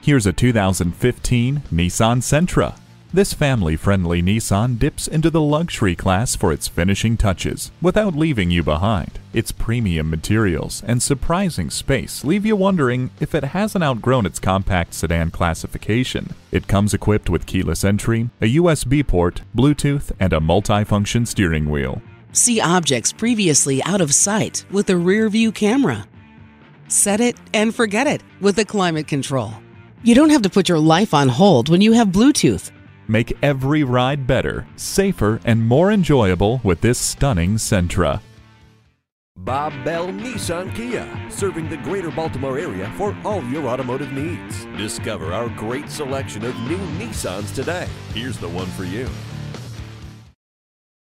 Here's a 2015 Nissan Sentra. This family-friendly Nissan dips into the luxury class for its finishing touches without leaving you behind. Its premium materials and surprising space leave you wondering if it hasn't outgrown its compact sedan classification. It comes equipped with keyless entry, a USB port, Bluetooth, and a multi-function steering wheel. See objects previously out of sight with a rear view camera. Set it and forget it with the climate control. You don't have to put your life on hold when you have Bluetooth. Make every ride better, safer, and more enjoyable with this stunning Sentra. Bob Bell Nissan Kia, serving the greater Baltimore area for all your automotive needs. Discover our great selection of new Nissans today. Here's the one for you.